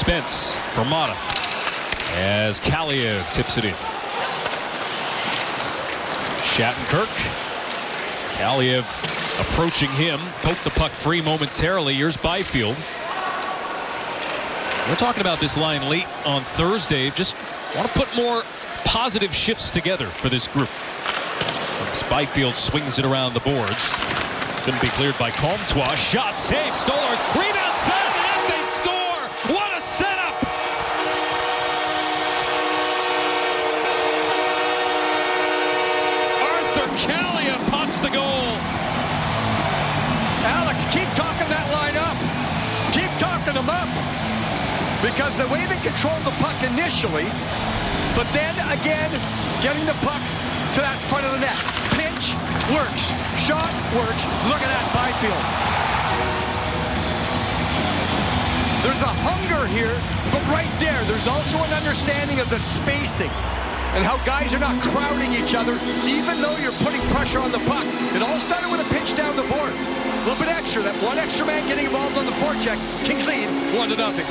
Spence for Mata as Kaliyev tips it in. Shattenkirk. Kaliyev approaching him. Poked the puck free momentarily. Here's Byfield. We're talking about this line late on Thursday. Just want to put more positive shifts together for this group. As Byfield swings it around the boards. Couldn't be cleared by Comtois. Shot save. Stolarz. Rebound Kaliyev pots the goal. Alex, keep talking that line up. Keep talking them up. Because the way they controlled the puck initially, but then again, getting the puck to that front of the net. Pinch works. Shot works. Look at that Byfield. There's a hunger here, but right there, there's also an understanding of the spacing and how guys are not crowding each other, even though you're putting pressure on the puck. It all started with a pitch down the boards. A little bit extra, that one extra man getting involved on the forecheck. Kings lead, one to nothing.